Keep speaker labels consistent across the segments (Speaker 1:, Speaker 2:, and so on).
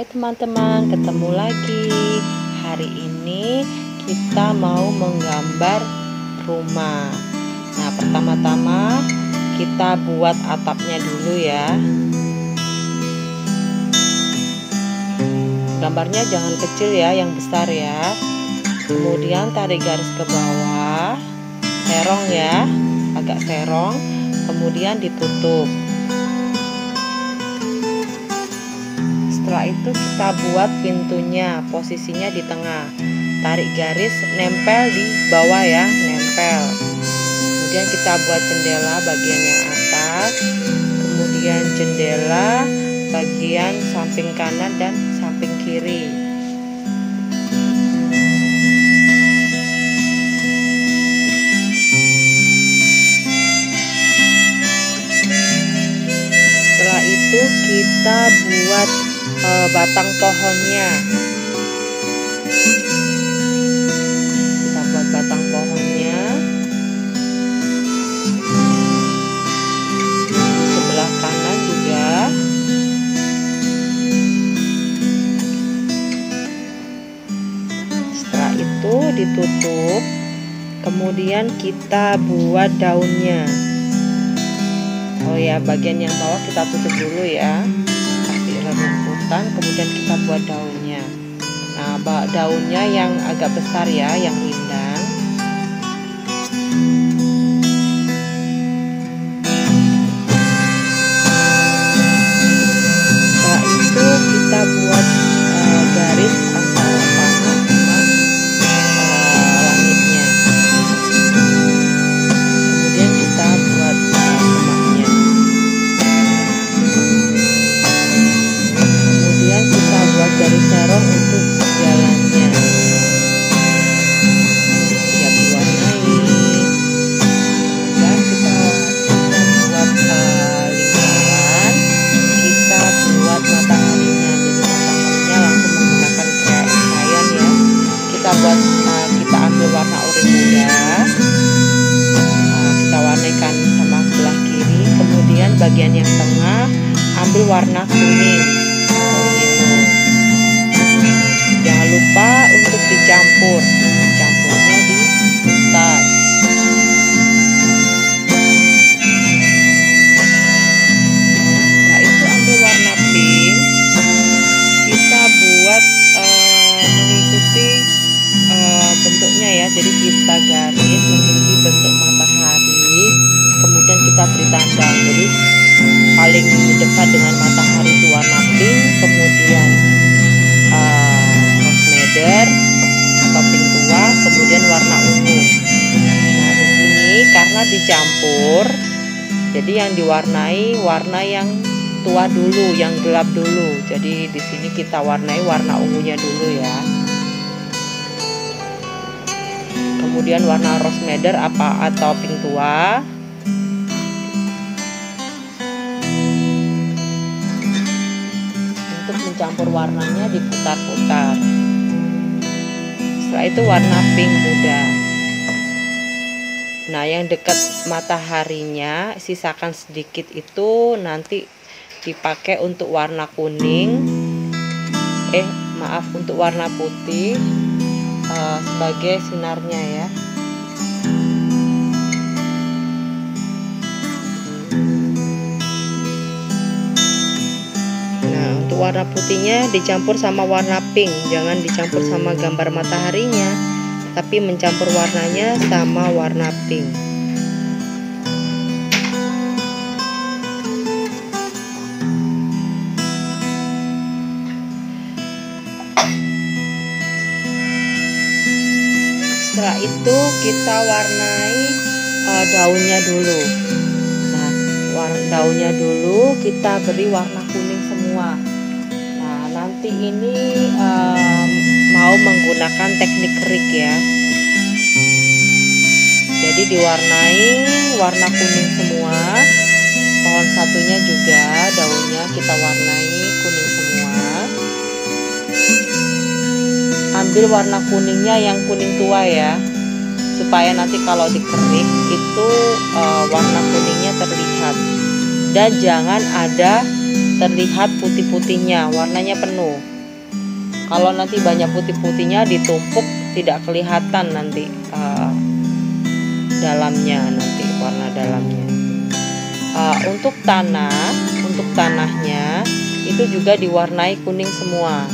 Speaker 1: Hai teman-teman, ketemu lagi. Hari ini kita mau menggambar rumah. Nah, pertama-tama kita buat atapnya dulu ya. Gambarnya jangan kecil ya, yang besar ya. Kemudian tarik garis ke bawah, serong ya, agak serong. Kemudian ditutup. Setelah itu kita buat pintunya posisinya di tengah. Tarik garis nempel di bawah ya nempel. Kemudian kita buat jendela bagian yang atas. Kemudian jendela bagian samping kanan dan samping kiri. Setelah itu kita buat uh, batang pohonnya. Kita buat batang pohonnya. Di sebelah kanan juga. Setelah itu ditutup. Kemudian kita buat daunnya. Oh ya bagian yang bawah kita tutup dulu ya kemudian kita buat daunnya. Nah daunnya yang agak besar ya yang bagian yang tengah ambil warna kuning. Jangan lupa untuk dicampur. Campurnya di tas. Setelah itu ambil warna pink. Kita buat uh, mengikuti uh, bentuknya ya. Jadi kita garis mengikuti bentuk matahari. Kemudian kita beri tanda. Jadi paling dekat dengan matahari warna pink kemudian uh, atau pink tua kemudian warna ungu. Nah di karena dicampur jadi yang diwarnai warna yang tua dulu yang gelap dulu. Jadi di sini kita warnai warna ungunya dulu ya. Kemudian warna rose madder apa atau pink tua mencampur warnanya diputar-putar. Setelah itu warna pink muda. Nah yang dekat mataharinya sisakan sedikit itu nanti dipakai untuk warna kuning. Eh maaf untuk warna putih uh, sebagai sinarnya ya warna putihnya dicampur sama warna pink. Jangan dicampur sama gambar mataharinya tapi mencampur warnanya sama warna pink. Setelah itu kita warnai uh, daunnya dulu. Nah warna daunnya dulu kita beri warna nanti ini um, mau menggunakan teknik kerik ya. Jadi diwarnai warna kuning semua. Pohon satunya juga daunnya kita warnai kuning semua. Ambil warna kuningnya yang kuning tua ya supaya nanti kalau dikerik itu uh, warna kuningnya terlihat. Dan jangan ada terlihat putih-putihnya warnanya penuh. Kalau nanti banyak putih-putihnya ditumpuk tidak kelihatan nanti uh, dalamnya nanti warna dalamnya. Uh, untuk tanah untuk tanahnya itu juga diwarnai kuning semua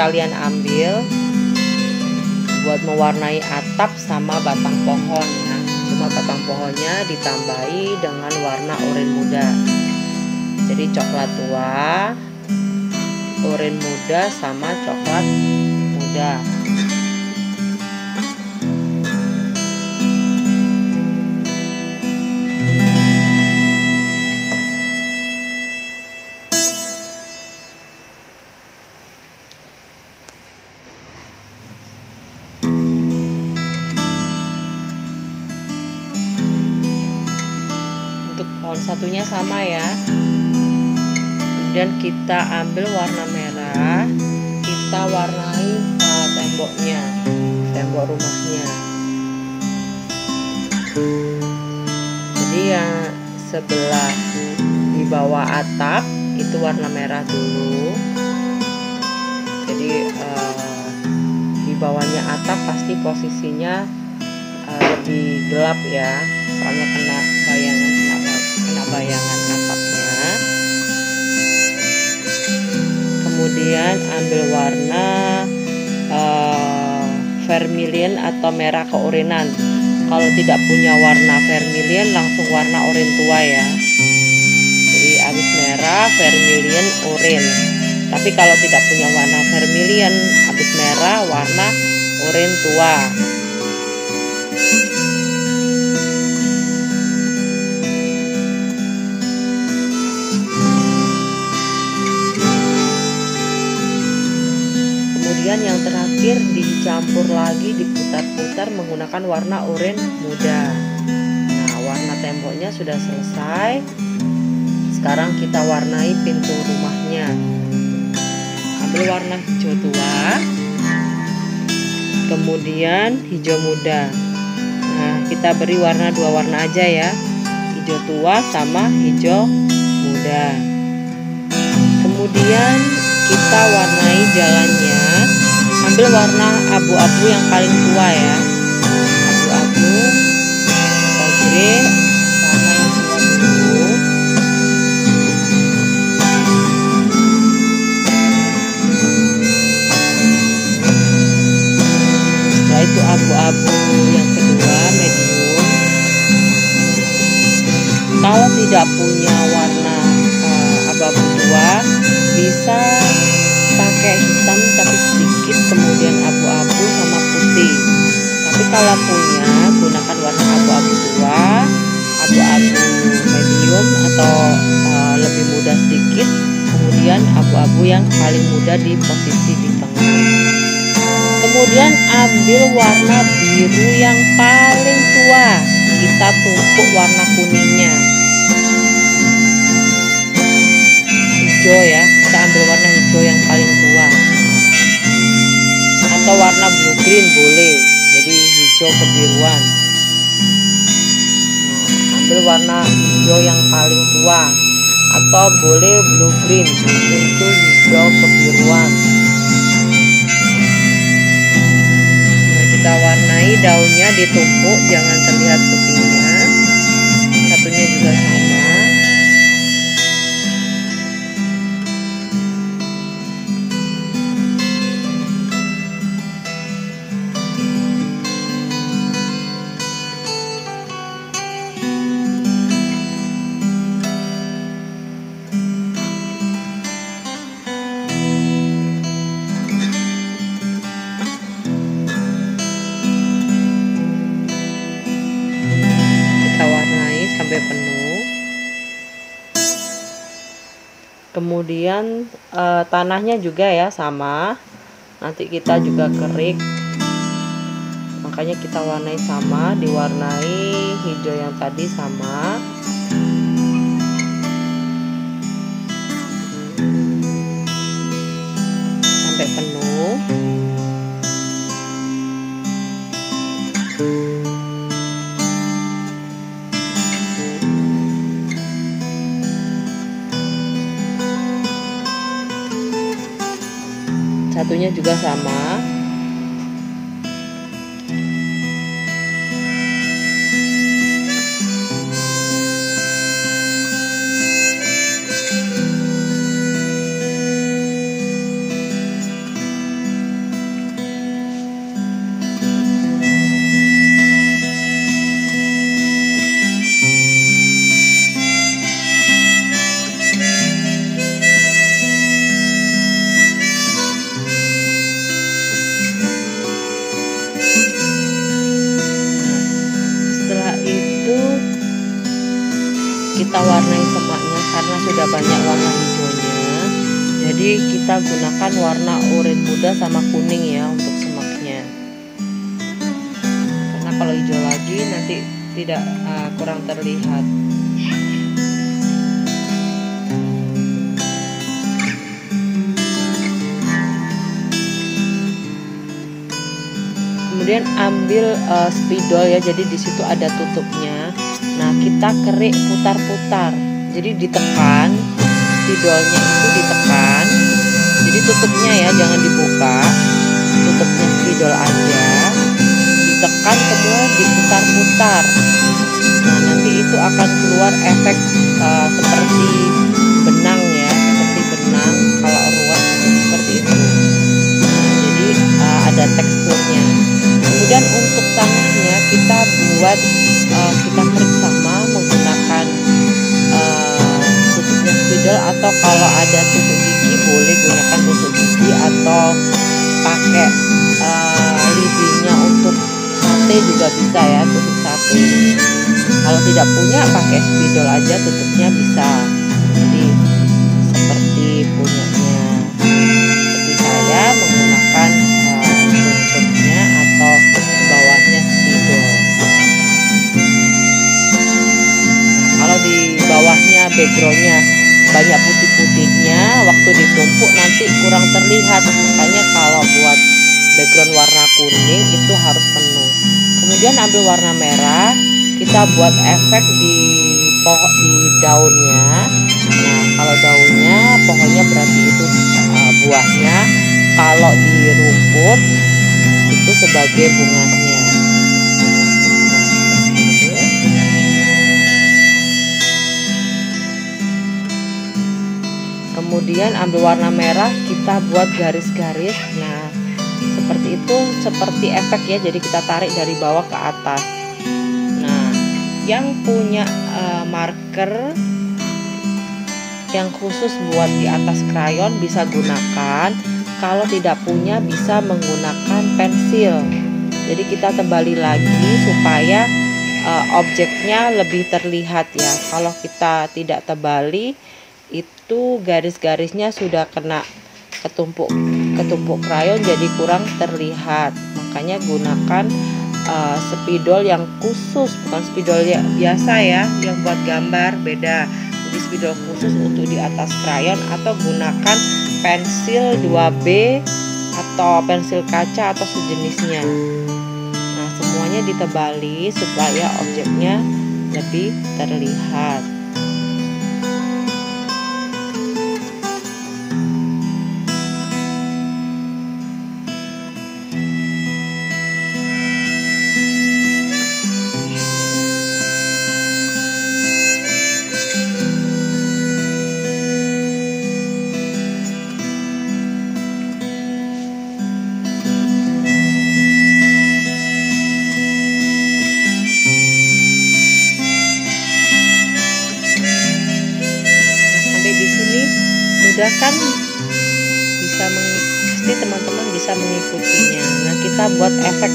Speaker 1: jadi sekalian ambil buat mewarnai atap sama batang pohon ya cuma batang pohonnya ditambahi dengan warna oranye muda. Jadi coklat tua oranye muda sama coklat muda satunya sama ya. Kemudian kita ambil warna merah kita warnai uh, temboknya tembok rumahnya. Jadi yang sebelah di bawah atap itu warna merah dulu. Jadi uh, di bawahnya atap pasti posisinya uh, lebih gelap ya soalnya kena bayangan bayangan atapnya kemudian ambil warna uh, vermilion atau merah keorinan kalau tidak punya warna vermilion langsung warna oranye tua ya. Jadi habis merah vermilion oranye. Tapi kalau tidak punya warna vermilion habis merah warna oranye tua kemudian yang terakhir dicampur lagi diputar-putar menggunakan warna oranye muda. Nah warna temboknya sudah selesai. Sekarang kita warnai pintu rumahnya. Ambil warna hijau tua. Kemudian hijau muda. Nah kita beri warna dua warna aja ya. Hijau tua sama hijau muda. Kemudian kita warnai jalannya. Ambil warna abu-abu yang paling tua ya. Abu-abu. Atau kalau tidak punya abu-abu yang paling mudah di posisi di tengah. Kemudian ambil warna biru yang paling tua. Kita tumpuk warna kuningnya. Hijau ya kita ambil warna hijau yang paling tua. Atau warna blue green boleh jadi hijau kebiruan. Nah, ambil warna hijau yang paling tua atau boleh blue green itu hijau kebiruan. Nah, kita warnai daunnya ditumpuk jangan terlihat putihnya kemudian e, tanahnya juga ya sama. Nanti kita juga kerik. Makanya kita warnai sama diwarnai hijau yang tadi sama. Sampai penuh satunya juga sama kita gunakan warna oranye muda sama kuning ya untuk semaknya karena kalau hijau lagi nanti tidak uh, kurang terlihat kemudian ambil uh, spidol ya jadi di situ ada tutupnya Nah, kita kerik putar-putar. Jadi ditekan, spidolnya itu ditekan. Jadi tutupnya ya, jangan dibuka. Tutupnya spidol aja. Ditekan kemudian diputar-putar. Nah, nanti itu akan keluar efek uh, seperti benang ya, seperti benang kalau ruas seperti itu. Nah, jadi uh, ada teksturnya. Kemudian untuk tanahnya kita buat uh, kita kerik sama menggunakan uh, tutupnya spidol atau kalau ada tutup juga bisa ya tutup sate kalau tidak punya pakai spidol aja tutupnya bisa. Jadi seperti punyanya seperti saya menggunakan tutupnya atau bawahnya spidol. Kalau di bawahnya backgroundnya banyak putih-putihnya waktu ditumpuk nanti kurang terlihat. Makanya kalau buat background warna kuning itu harus penuh kemudian ambil warna merah kita buat efek di pohon di daunnya. Nah kalau daunnya pohonnya berarti itu uh, buahnya. Kalau di rumput itu sebagai bunganya. Kemudian ambil warna merah kita buat garis-garis itu seperti efek ya jadi kita tarik dari bawah ke atas. Nah yang punya uh, marker yang khusus buat di atas krayon bisa gunakan kalau tidak punya bisa menggunakan pensil. Jadi kita tebali lagi supaya uh, objeknya lebih terlihat ya. Kalau kita tidak tebali itu garis-garisnya sudah kena ketumpuk ketumpuk krayon jadi kurang terlihat. Makanya gunakan uh, spidol yang khusus bukan spidol ya, biasa ya yang buat gambar beda. Jadi spidol khusus untuk di atas krayon atau gunakan pensil 2B atau pensil kaca atau sejenisnya. Nah semuanya ditebali supaya objeknya lebih terlihat bisa pasti teman-teman bisa mengikutinya. Nah kita buat efek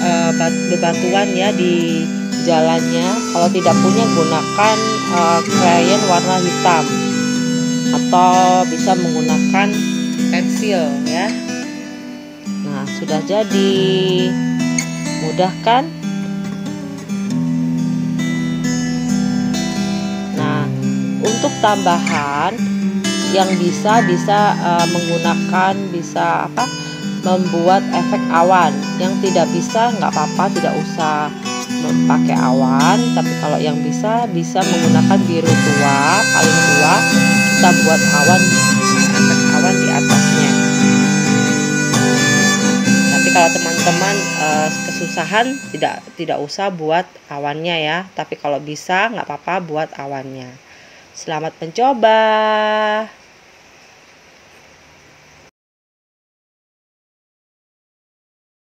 Speaker 1: uh, bebatuan ya di jalannya. Kalau tidak punya gunakan uh, crayon warna hitam. Atau bisa menggunakan pensil ya. Nah sudah jadi. Mudah kan? Nah untuk tambahan yang bisa bisa uh, menggunakan bisa apa membuat efek awan. Yang tidak bisa nggak apa-apa tidak usah memakai awan. Tapi kalau yang bisa bisa menggunakan biru tua paling tua kita buat awan efek awan di atasnya. Tapi kalau teman-teman uh, kesusahan tidak tidak usah buat awannya ya. Tapi kalau bisa nggak apa-apa buat awannya. Selamat mencoba